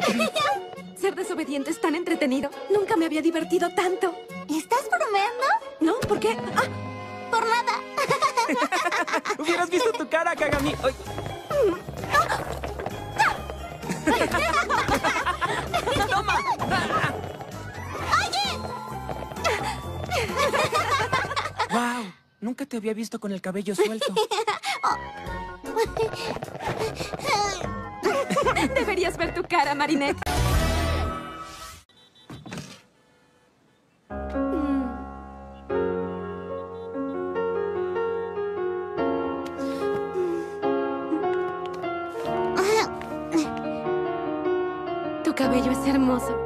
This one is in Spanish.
Ser desobediente es tan entretenido. Nunca me había divertido tanto. ¿Estás bromeando? ¿No? ¿Por qué? ¡Ah! Por nada. Hubieras visto tu cara, Kagami. Ay. ¡Toma! ¡Wow! Nunca te había visto con el cabello suelto. Deberías ver tu cara, Marinette. Tu cabello es hermoso.